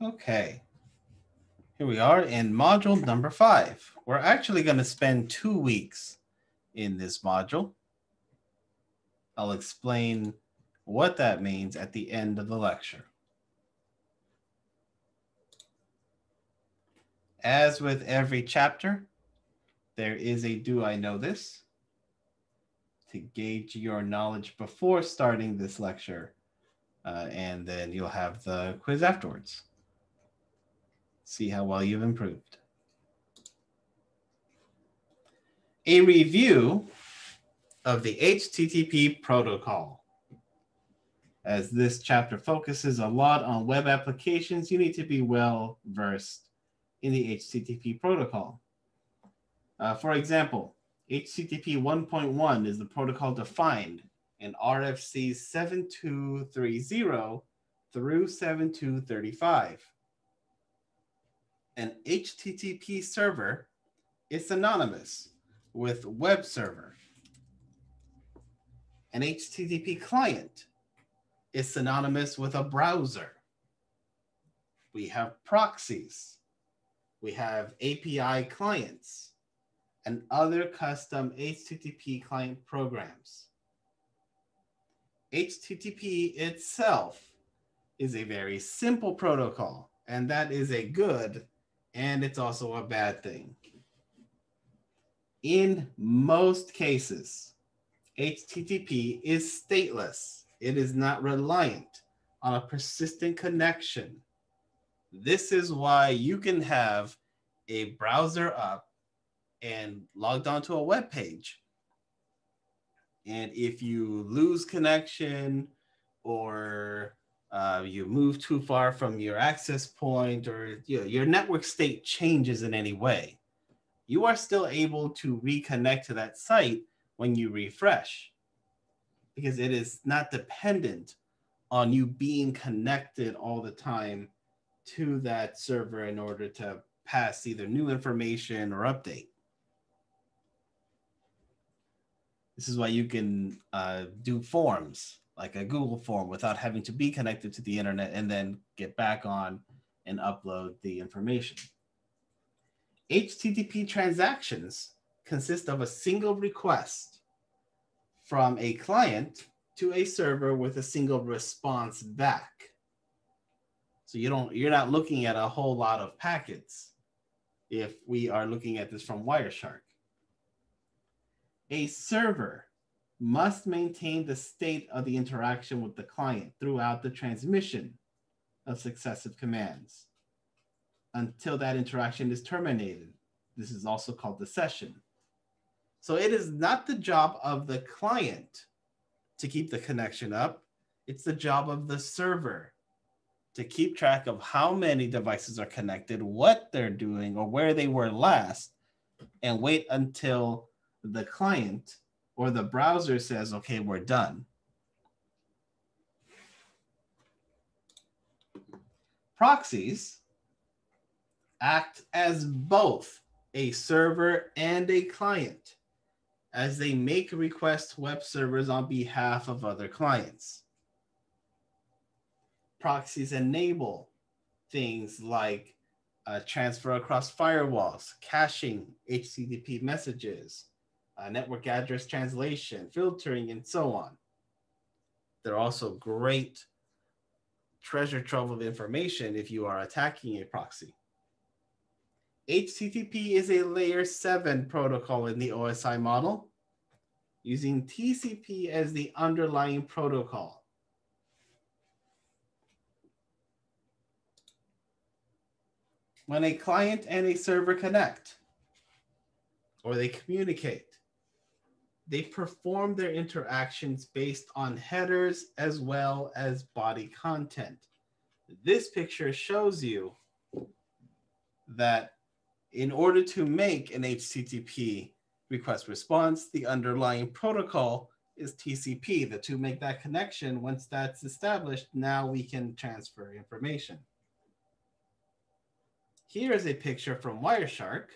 Okay. Here we are in module number five. We're actually going to spend two weeks in this module. I'll explain what that means at the end of the lecture. As with every chapter, there is a do I know this to gauge your knowledge before starting this lecture, uh, and then you'll have the quiz afterwards. See how well you've improved. A review of the HTTP protocol. As this chapter focuses a lot on web applications, you need to be well versed in the HTTP protocol. Uh, for example, HTTP 1.1 is the protocol defined in RFC 7230 through 7235. An HTTP server is synonymous with web server. An HTTP client is synonymous with a browser. We have proxies. We have API clients and other custom HTTP client programs. HTTP itself is a very simple protocol, and that is a good and it's also a bad thing. In most cases, HTTP is stateless. It is not reliant on a persistent connection. This is why you can have a browser up and logged onto a web page. And if you lose connection or uh, you move too far from your access point or you know, your network state changes in any way, you are still able to reconnect to that site when you refresh because it is not dependent on you being connected all the time to that server in order to pass either new information or update. This is why you can uh, do forms like a Google form without having to be connected to the internet and then get back on and upload the information. HTTP transactions consist of a single request from a client to a server with a single response back. So you don't you're not looking at a whole lot of packets if we are looking at this from Wireshark. A server must maintain the state of the interaction with the client throughout the transmission of successive commands until that interaction is terminated. This is also called the session. So it is not the job of the client to keep the connection up. It's the job of the server to keep track of how many devices are connected, what they're doing, or where they were last, and wait until the client or the browser says, okay, we're done. Proxies act as both a server and a client as they make requests to web servers on behalf of other clients. Proxies enable things like uh, transfer across firewalls, caching HTTP messages, uh, network address translation, filtering, and so on. They're also great treasure trove of information if you are attacking a proxy. HTTP is a layer 7 protocol in the OSI model, using TCP as the underlying protocol. When a client and a server connect, or they communicate, they perform their interactions based on headers as well as body content. This picture shows you that in order to make an HTTP request response, the underlying protocol is TCP. The two make that connection. Once that's established, now we can transfer information. Here is a picture from Wireshark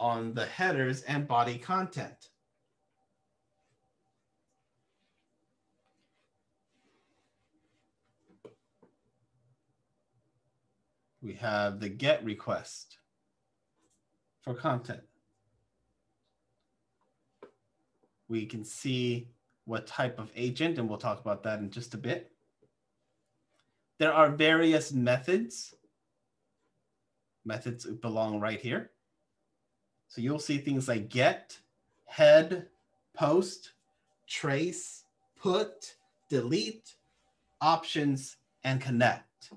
on the headers and body content. we have the get request for content. We can see what type of agent, and we'll talk about that in just a bit. There are various methods. Methods belong right here. So you'll see things like get, head, post, trace, put, delete, options, and connect.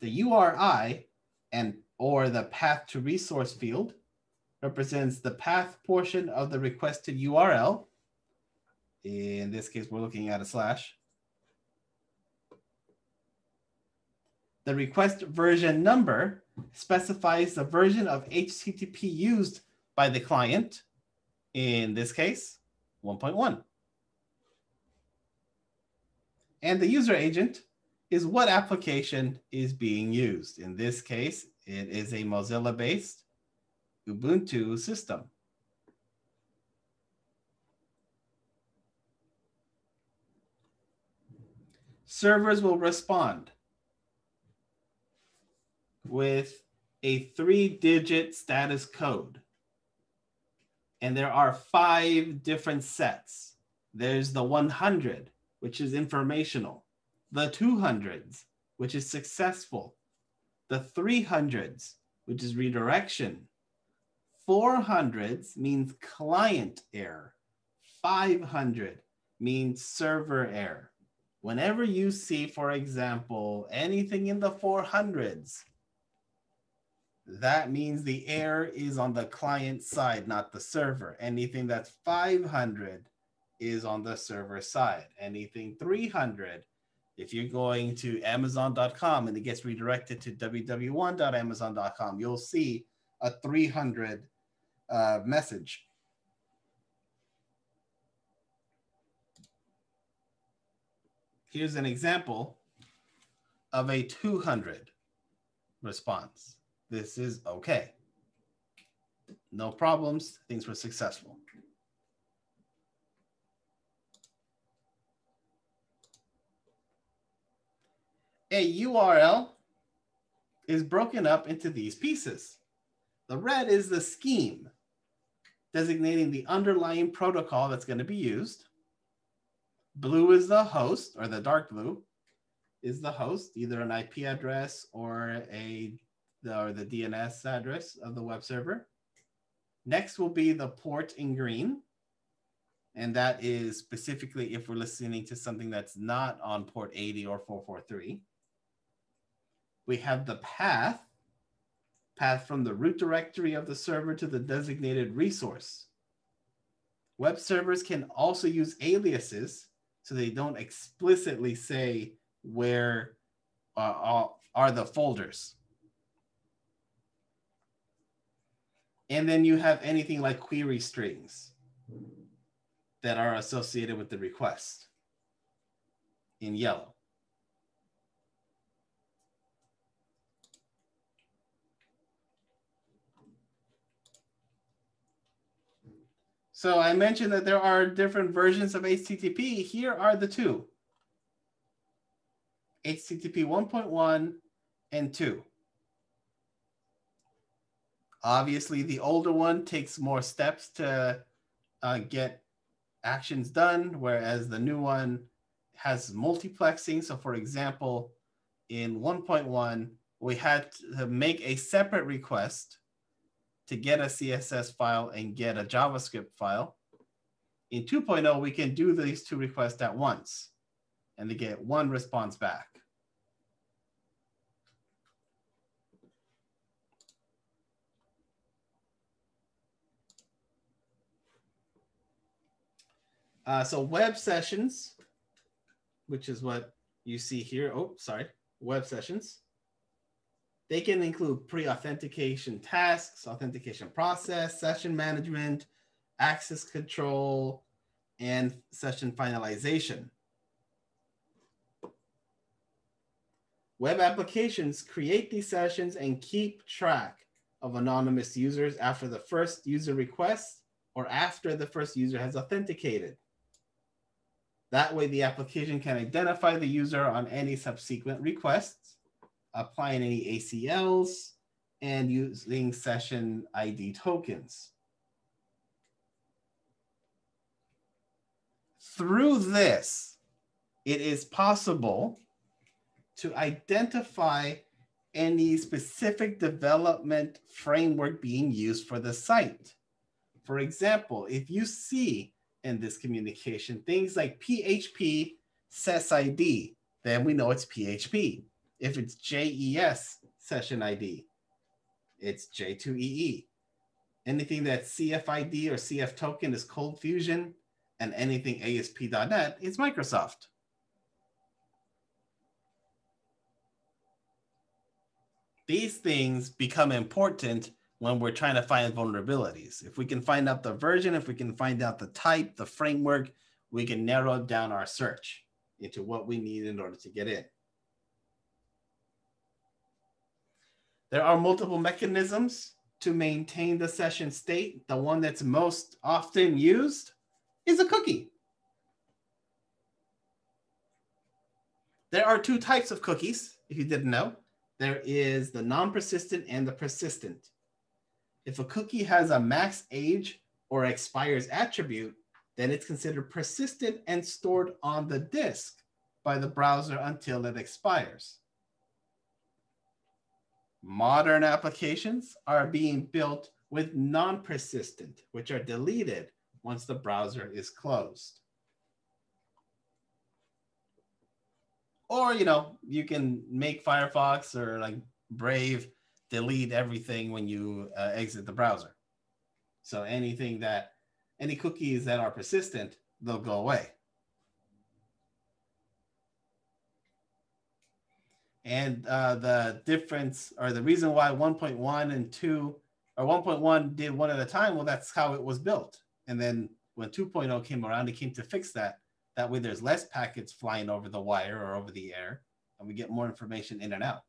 The URI and or the path to resource field represents the path portion of the requested URL. In this case, we're looking at a slash. The request version number specifies the version of HTTP used by the client. In this case, 1.1. And the user agent is what application is being used. In this case, it is a Mozilla-based Ubuntu system. Servers will respond with a three-digit status code. And there are five different sets. There's the 100, which is informational, the 200s, which is successful, the 300s, which is redirection, 400s means client error, 500 means server error. Whenever you see, for example, anything in the 400s, that means the error is on the client side, not the server. Anything that's 500 is on the server side. Anything 300, if you're going to Amazon.com and it gets redirected to www1.amazon.com, you'll see a 300 uh, message. Here's an example of a 200 response. This is okay. No problems. Things were successful. a URL is broken up into these pieces. The red is the scheme, designating the underlying protocol that's going to be used. Blue is the host, or the dark blue is the host, either an IP address or a or the DNS address of the web server. Next will be the port in green. And that is specifically if we're listening to something that's not on port 80 or 443 we have the path, path from the root directory of the server to the designated resource. Web servers can also use aliases so they don't explicitly say where uh, are the folders. And then you have anything like query strings that are associated with the request in yellow. So I mentioned that there are different versions of HTTP. Here are the two. HTTP 1.1 and 2. Obviously, the older one takes more steps to uh, get actions done, whereas the new one has multiplexing. So for example, in 1.1, we had to make a separate request to get a CSS file and get a JavaScript file. In 2.0, we can do these two requests at once and they get one response back. Uh, so web sessions, which is what you see here. Oh, sorry, web sessions. They can include pre-authentication tasks, authentication process, session management, access control, and session finalization. Web applications create these sessions and keep track of anonymous users after the first user request or after the first user has authenticated. That way the application can identify the user on any subsequent requests applying any ACLs, and using session ID tokens. Through this, it is possible to identify any specific development framework being used for the site. For example, if you see in this communication things like PHP SesID, then we know it's PHP. If it's JES session ID, it's J2EE. Anything that's CFID or CF token is Cold Fusion, and anything ASP.NET is Microsoft. These things become important when we're trying to find vulnerabilities. If we can find out the version, if we can find out the type, the framework, we can narrow down our search into what we need in order to get in. There are multiple mechanisms to maintain the session state. The one that's most often used is a cookie. There are two types of cookies, if you didn't know. There is the non-persistent and the persistent. If a cookie has a max age or expires attribute, then it's considered persistent and stored on the disk by the browser until it expires. Modern applications are being built with non-persistent, which are deleted once the browser is closed. Or, you know, you can make Firefox or like Brave delete everything when you uh, exit the browser. So anything that, any cookies that are persistent, they'll go away. And uh, the difference or the reason why 1.1 and 2 or 1.1 did one at a time, well, that's how it was built. And then when 2.0 came around, it came to fix that. That way there's less packets flying over the wire or over the air, and we get more information in and out.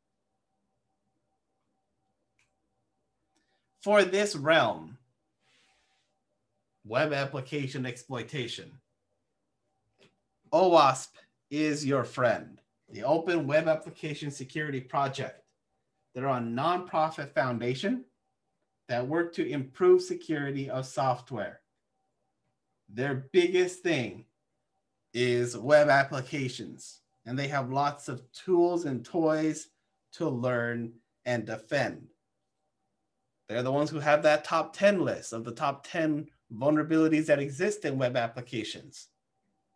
For this realm, web application exploitation, OWASP is your friend, the Open Web Application Security Project. They're a nonprofit foundation that work to improve security of software their biggest thing is web applications, and they have lots of tools and toys to learn and defend. They're the ones who have that top 10 list of the top 10 vulnerabilities that exist in web applications.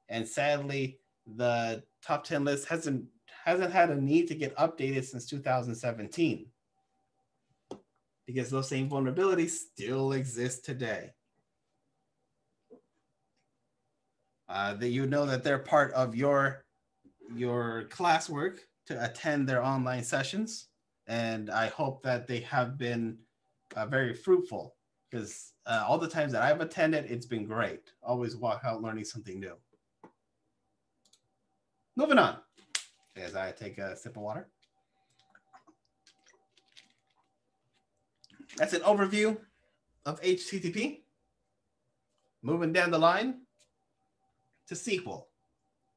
And sadly, the top 10 list hasn't hasn't had a need to get updated since 2017 because those same vulnerabilities still exist today. uh, that you know that they're part of your your classwork to attend their online sessions and i hope that they have been uh, very fruitful because uh, all the times that i've attended it's been great. Always walk out learning something new. Moving on. As i take a sip of water. That's an overview of http moving down the line to SQL,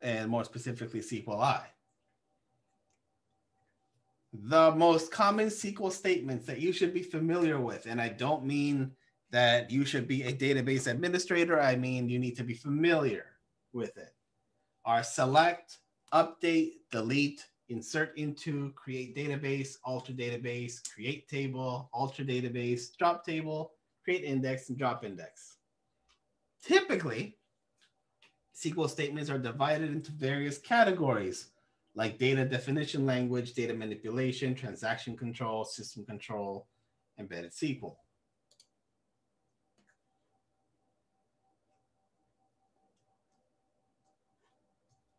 and more specifically SQLi. The most common SQL statements that you should be familiar with, and I don't mean that you should be a database administrator, I mean you need to be familiar with it, are select, update, delete, insert into, create database, alter database, create table, alter database, drop table, create index, and drop index. Typically, SQL statements are divided into various categories like data definition language, data manipulation, transaction control, system control, embedded SQL.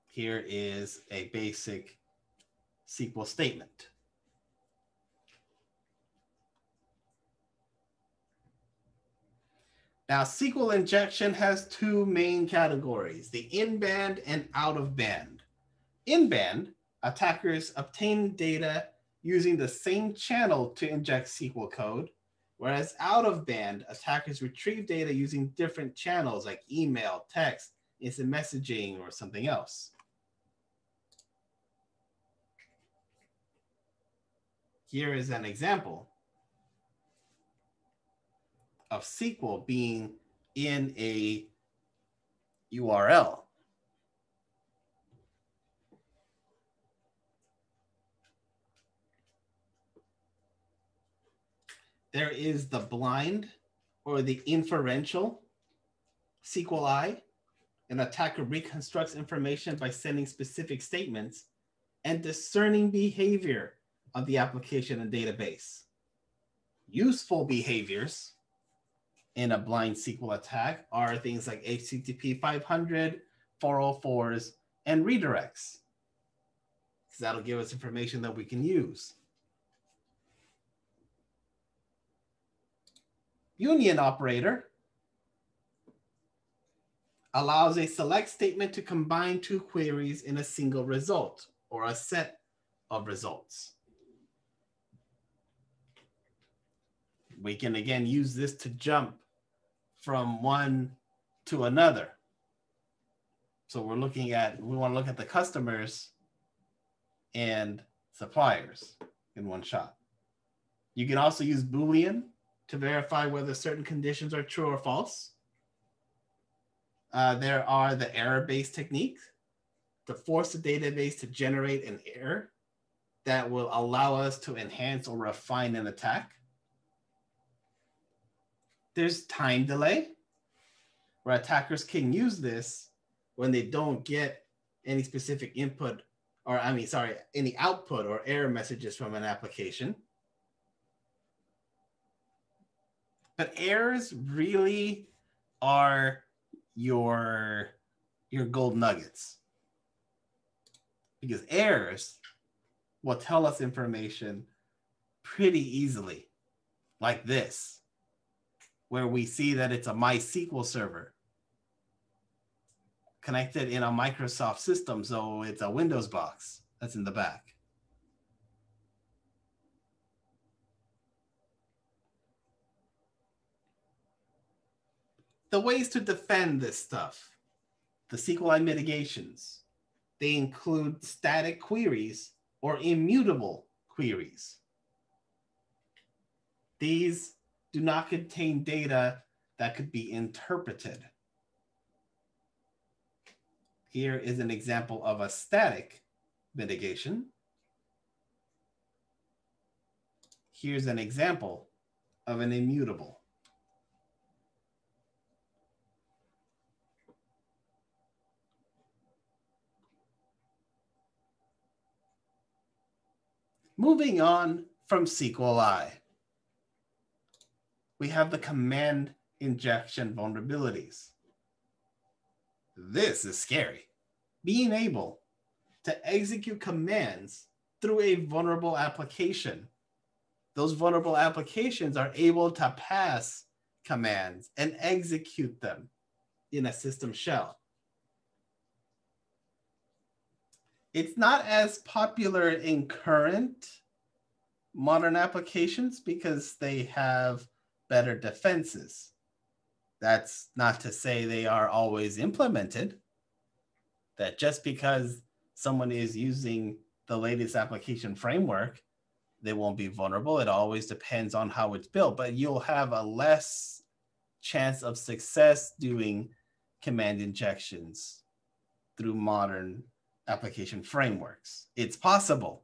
Here is a basic SQL statement. Now, SQL injection has two main categories, the in-band and out-of-band. In-band, attackers obtain data using the same channel to inject SQL code, whereas out-of-band, attackers retrieve data using different channels like email, text, instant messaging, or something else. Here is an example of SQL being in a URL. There is the blind or the inferential SQLI. An attacker reconstructs information by sending specific statements and discerning behavior of the application and database. Useful behaviors in a blind SQL attack are things like HTTP 500, 404s, and redirects. Because that'll give us information that we can use. Union operator allows a select statement to combine two queries in a single result or a set of results. We can again use this to jump from one to another. So we're looking at, we want to look at the customers and suppliers in one shot. You can also use Boolean to verify whether certain conditions are true or false. Uh, there are the error-based techniques to force the database to generate an error that will allow us to enhance or refine an attack. There's time delay, where attackers can use this when they don't get any specific input, or I mean, sorry, any output or error messages from an application. But errors really are your your gold nuggets because errors will tell us information pretty easily, like this, where we see that it's a MySQL server connected in a Microsoft system, so it's a Windows box that's in the back. The ways to defend this stuff, the SQLI mitigations, they include static queries or immutable queries. These do not contain data that could be interpreted. Here is an example of a static mitigation. Here's an example of an immutable. Moving on from SQLI, we have the command injection vulnerabilities. This is scary. Being able to execute commands through a vulnerable application. Those vulnerable applications are able to pass commands and execute them in a system shell. It's not as popular in current modern applications because they have better defenses. That's not to say they are always implemented. That just because someone is using the latest application framework, they won't be vulnerable. It always depends on how it's built, but you'll have a less chance of success doing command injections through modern application frameworks. It's possible.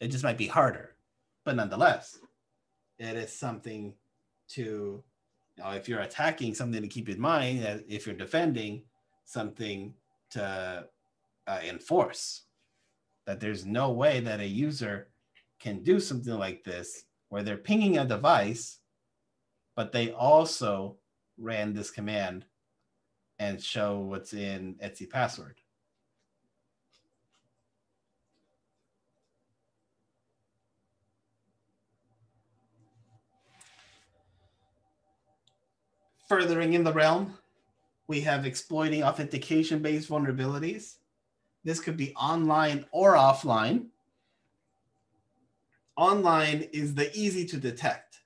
It just might be harder, but nonetheless, it is something to, you know, if you're attacking, something to keep in mind. That if you're defending, something to uh, enforce. That there's no way that a user can do something like this where they're pinging a device, but they also ran this command and show what's in Etsy password. Furthering in the realm, we have exploiting authentication based vulnerabilities. This could be online or offline. Online is the easy to detect.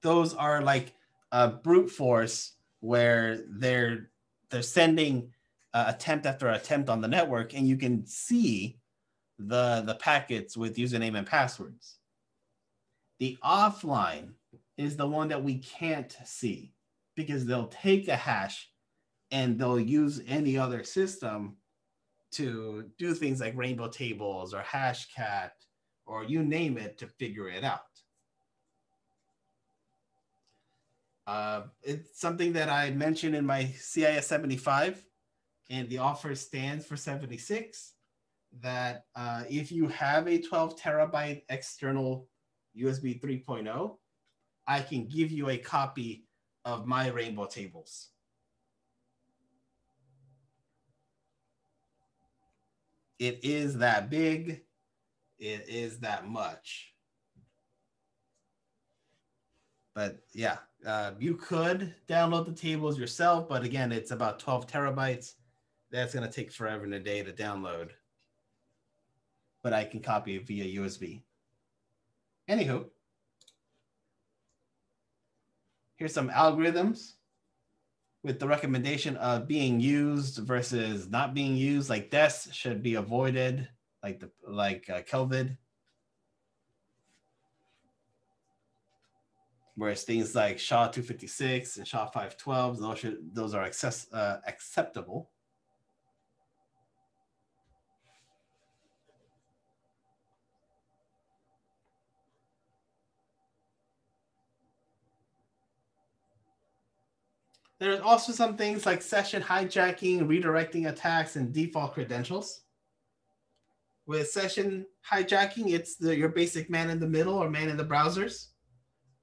Those are like a brute force where they're they're sending uh, attempt after attempt on the network, and you can see the the packets with username and passwords. The offline is the one that we can't see because they'll take a hash and they'll use any other system to do things like rainbow tables or hashcat or you name it to figure it out. Uh, it's something that I mentioned in my CIS 75, and the offer stands for 76. That uh, if you have a 12 terabyte external USB 3.0, I can give you a copy of my rainbow tables. It is that big, it is that much. But yeah, uh, you could download the tables yourself, but again, it's about 12 terabytes. That's going to take forever and a day to download. But I can copy it via USB. Anywho, here's some algorithms with the recommendation of being used versus not being used. Like this should be avoided, like the like uh, Kelvid. whereas things like SHA 256 and SHA 512, those, should, those are access, uh, acceptable. There's also some things like session hijacking, redirecting attacks, and default credentials. With session hijacking, it's the, your basic man in the middle or man in the browsers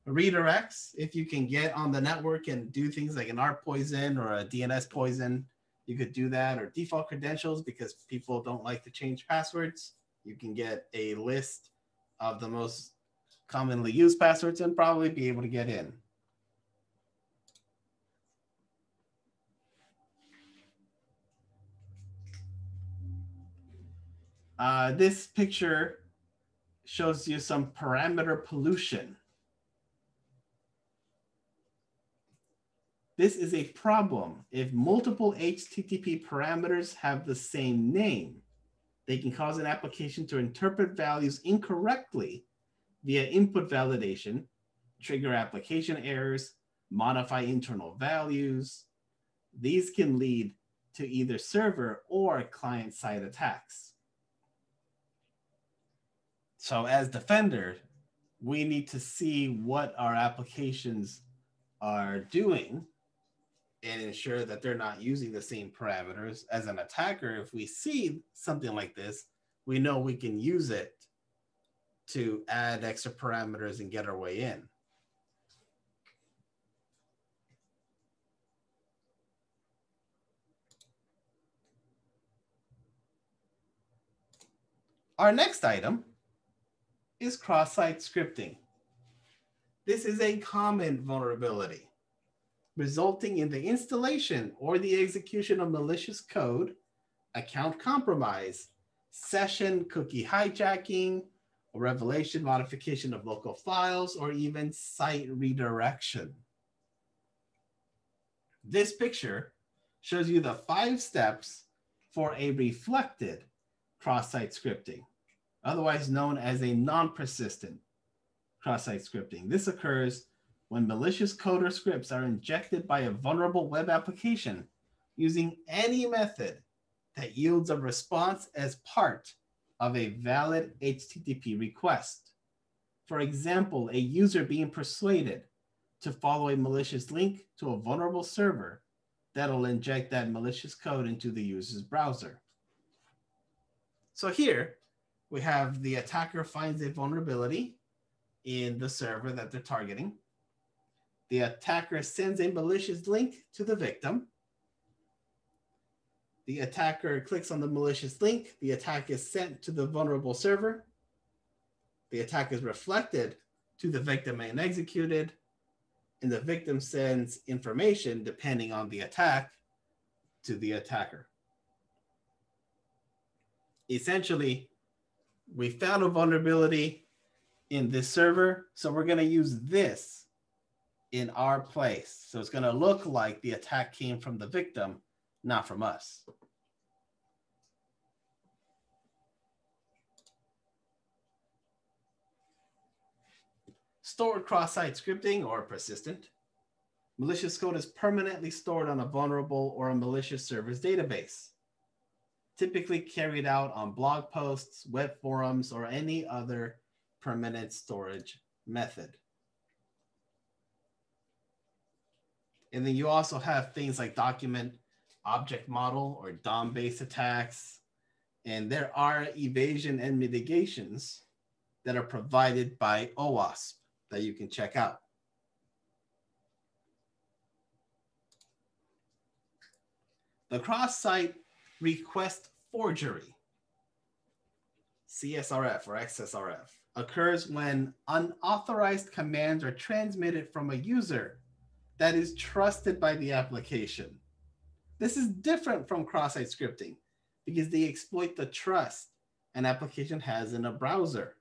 redirects if you can get on the network and do things like an ARP poison or a DNS poison. You could do that or default credentials because people don't like to change passwords. You can get a list of the most commonly used passwords and probably be able to get in. Uh, this picture shows you some parameter pollution. This is a problem. If multiple HTTP parameters have the same name, they can cause an application to interpret values incorrectly via input validation, trigger application errors, modify internal values. These can lead to either server or client side attacks. So as defender, we need to see what our applications are doing and ensure that they're not using the same parameters. As an attacker, if we see something like this, we know we can use it to add extra parameters and get our way in. Our next item is cross-site scripting. This is a common vulnerability resulting in the installation or the execution of malicious code, account compromise, session cookie hijacking, revelation modification of local files, or even site redirection. This picture shows you the five steps for a reflected cross-site scripting, otherwise known as a non-persistent cross-site scripting. This occurs when malicious code or scripts are injected by a vulnerable web application using any method that yields a response as part of a valid HTTP request. For example, a user being persuaded to follow a malicious link to a vulnerable server that'll inject that malicious code into the user's browser. So here we have the attacker finds a vulnerability in the server that they're targeting. The attacker sends a malicious link to the victim. The attacker clicks on the malicious link. The attack is sent to the vulnerable server. The attack is reflected to the victim and executed. And the victim sends information, depending on the attack, to the attacker. Essentially, we found a vulnerability in this server. So we're going to use this in our place. So it's going to look like the attack came from the victim, not from us. stored cross-site scripting or persistent. Malicious code is permanently stored on a vulnerable or a malicious server's database, typically carried out on blog posts, web forums, or any other permanent storage method. And then you also have things like document object model or DOM based attacks. And there are evasion and mitigations that are provided by OWASP that you can check out. The cross-site request forgery, CSRF or XSRF, occurs when unauthorized commands are transmitted from a user that is trusted by the application. This is different from cross-site scripting because they exploit the trust an application has in a browser.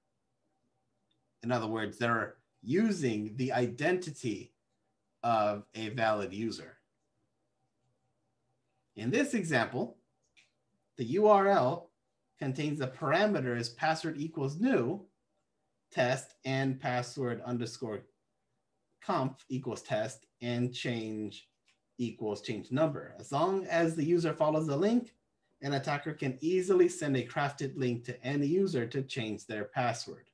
In other words, they're using the identity of a valid user. In this example, the URL contains the parameters password equals new test and password underscore conf equals test and change equals change number. As long as the user follows the link, an attacker can easily send a crafted link to any user to change their password.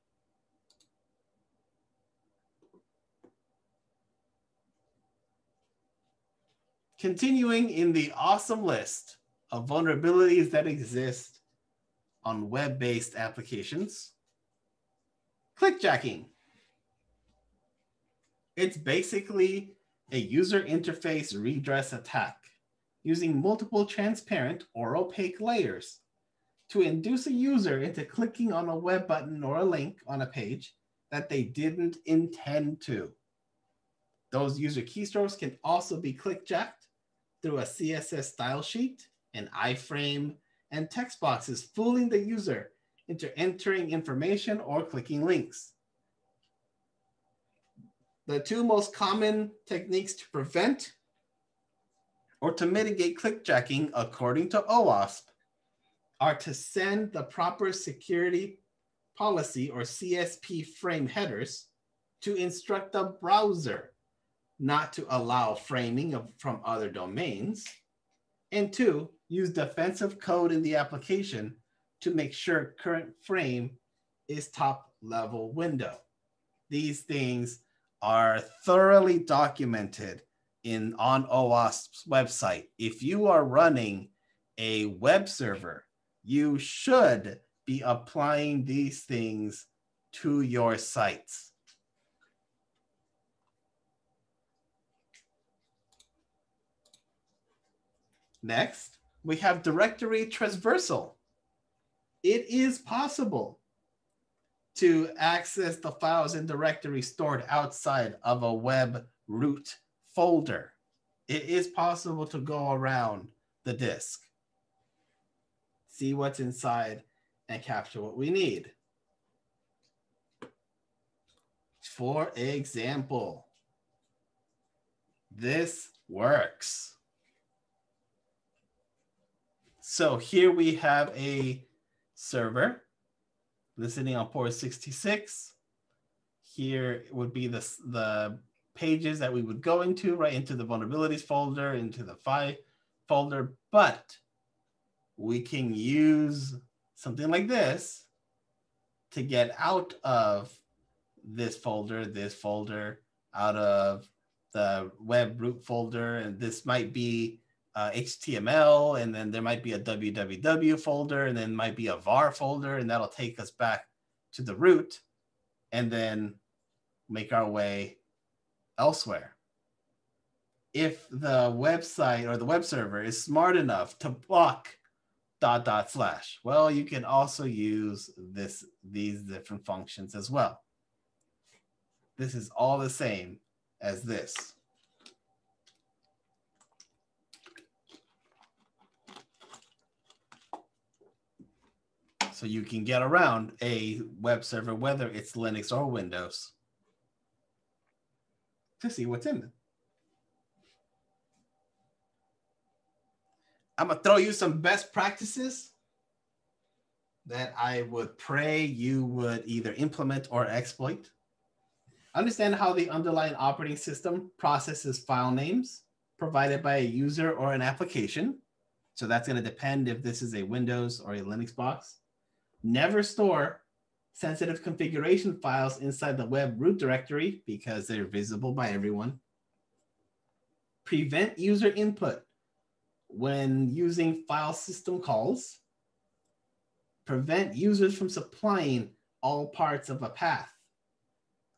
Continuing in the awesome list of vulnerabilities that exist on web-based applications, clickjacking. It's basically a user interface redress attack using multiple transparent or opaque layers to induce a user into clicking on a web button or a link on a page that they didn't intend to. Those user keystrokes can also be clickjacked through a CSS style sheet, an iframe, and text boxes, fooling the user into entering information or clicking links. The two most common techniques to prevent or to mitigate clickjacking, according to OWASP, are to send the proper security policy or CSP frame headers to instruct the browser not to allow framing of, from other domains. And two, use defensive code in the application to make sure current frame is top level window. These things are thoroughly documented in on OWASP's website. If you are running a web server, you should be applying these things to your sites. Next, we have directory transversal. It is possible to access the files in directory stored outside of a web root folder. It is possible to go around the disk, see what's inside, and capture what we need. For example, this works. So here we have a server listening on port 66. Here would be the, the pages that we would go into, right into the vulnerabilities folder, into the file folder, but we can use something like this to get out of this folder, this folder, out of the web root folder, and this might be uh, HTML, and then there might be a www folder, and then might be a var folder, and that'll take us back to the root, and then make our way elsewhere. If the website or the web server is smart enough to block dot dot slash, well, you can also use this these different functions as well. This is all the same as this. So you can get around a web server, whether it's Linux or Windows, to see what's in them. I'm gonna throw you some best practices that I would pray you would either implement or exploit. Understand how the underlying operating system processes file names provided by a user or an application. So that's going to depend if this is a Windows or a Linux box. Never store sensitive configuration files inside the web root directory because they're visible by everyone. Prevent user input when using file system calls. Prevent users from supplying all parts of a path.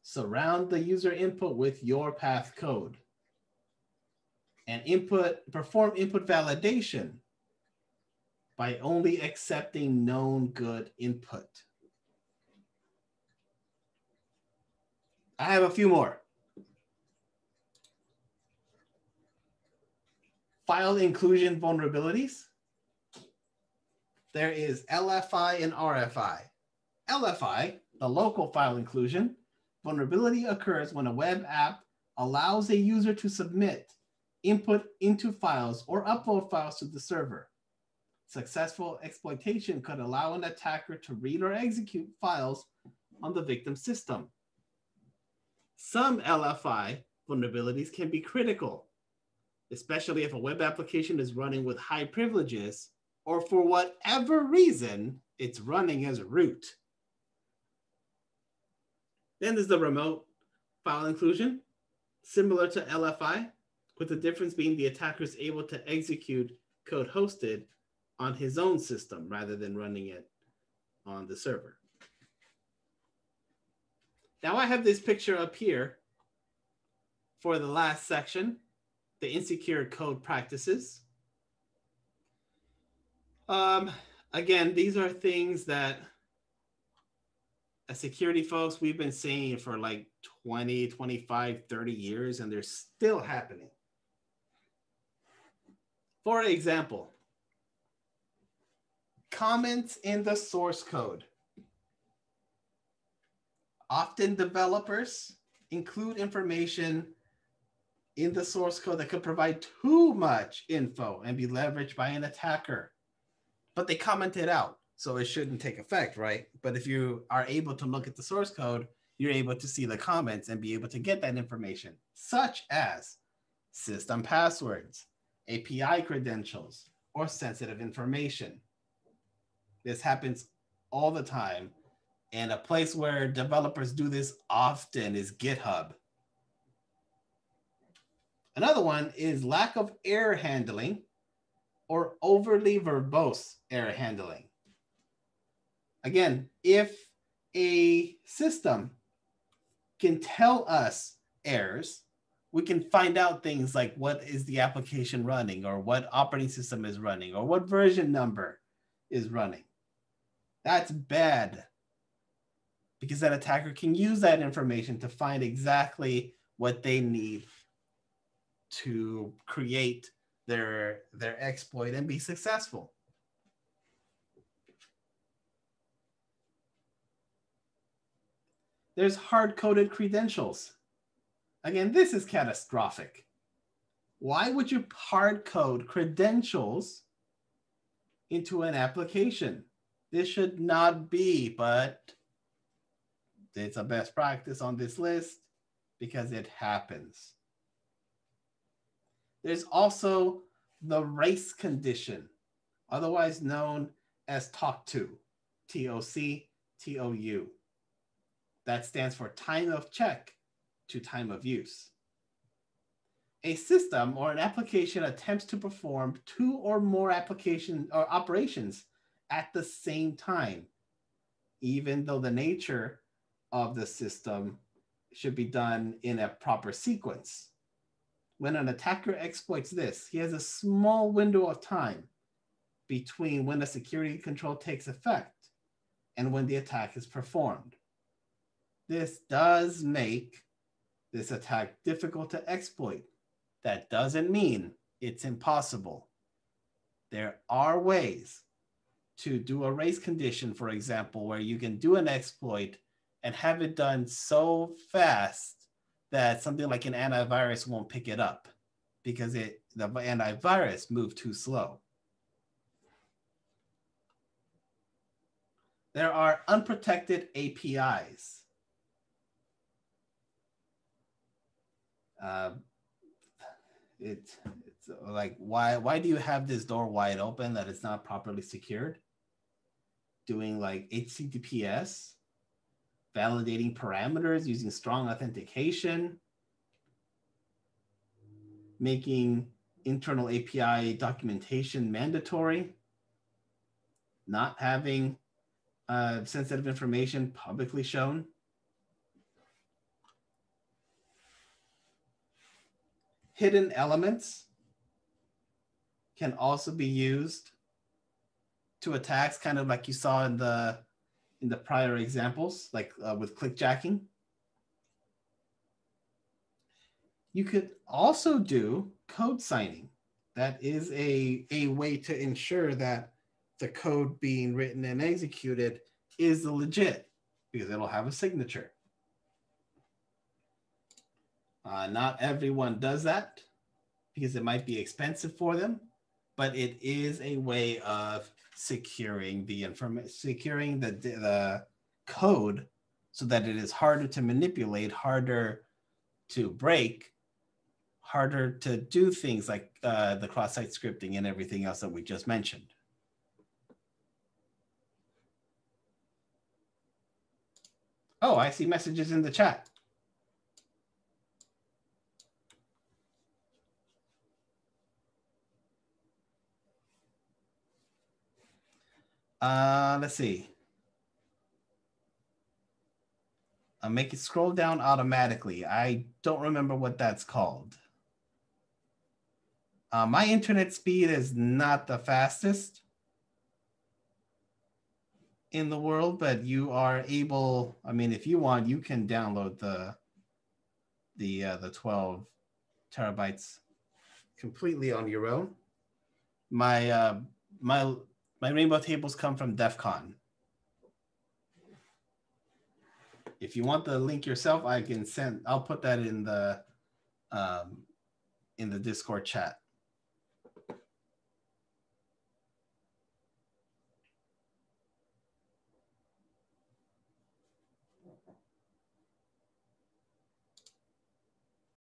Surround the user input with your path code. And input, perform input validation by only accepting known good input. I have a few more. File inclusion vulnerabilities. There is LFI and RFI. LFI, the local file inclusion, vulnerability occurs when a web app allows a user to submit input into files or upload files to the server. Successful exploitation could allow an attacker to read or execute files on the victim system. Some LFI vulnerabilities can be critical, especially if a web application is running with high privileges or for whatever reason, it's running as root. Then there's the remote file inclusion, similar to LFI, with the difference being the attacker is able to execute code hosted on his own system rather than running it on the server. Now I have this picture up here for the last section, the insecure code practices. Um, again, these are things that as security folks, we've been seeing for like 20, 25, 30 years, and they're still happening. For example, comments in the source code. Often developers include information in the source code that could provide too much info and be leveraged by an attacker. But they comment it out, so it shouldn't take effect, right? But if you are able to look at the source code, you're able to see the comments and be able to get that information, such as system passwords, API credentials, or sensitive information. This happens all the time. And a place where developers do this often is GitHub. Another one is lack of error handling or overly verbose error handling. Again, if a system can tell us errors, we can find out things like what is the application running or what operating system is running or what version number is running. That's bad because that attacker can use that information to find exactly what they need to create their their exploit and be successful. There's hard-coded credentials. Again, this is catastrophic. Why would you hard code credentials into an application? This should not be, but it's a best practice on this list because it happens. There's also the race condition, otherwise known as TOCTOU, T-O-C, T-O-U. That stands for time of check to time of use. A system or an application attempts to perform two or more application or operations at the same time, even though the nature of the system should be done in a proper sequence. When an attacker exploits this, he has a small window of time between when the security control takes effect and when the attack is performed. This does make this attack difficult to exploit. That doesn't mean it's impossible. There are ways to do a race condition, for example, where you can do an exploit and have it done so fast that something like an antivirus won't pick it up because it the antivirus moved too slow. There are unprotected APIs. uh, it, it's like why why do you have this door wide open that it's not properly secured? Doing like HTTPS, validating parameters using strong authentication, making internal API documentation mandatory, not having uh, sensitive information publicly shown. Hidden elements can also be used to attacks, kind of like you saw in the in the prior examples, like uh, with clickjacking. You could also do code signing. That is a, a way to ensure that the code being written and executed is legit because it'll have a signature. Uh, not everyone does that because it might be expensive for them, but it is a way of securing the information, securing the, the code so that it is harder to manipulate, harder to break, harder to do things like uh, the cross-site scripting and everything else that we just mentioned. Oh, I see messages in the chat. Uh, let's see. I'll make it scroll down automatically. I don't remember what that's called. Uh, my internet speed is not the fastest in the world, but you are able. I mean, if you want, you can download the the uh, the 12 terabytes completely on your own. My uh, my my rainbow tables come from DEF CON. If you want the link yourself, I can send. I'll put that in the um, in the Discord chat.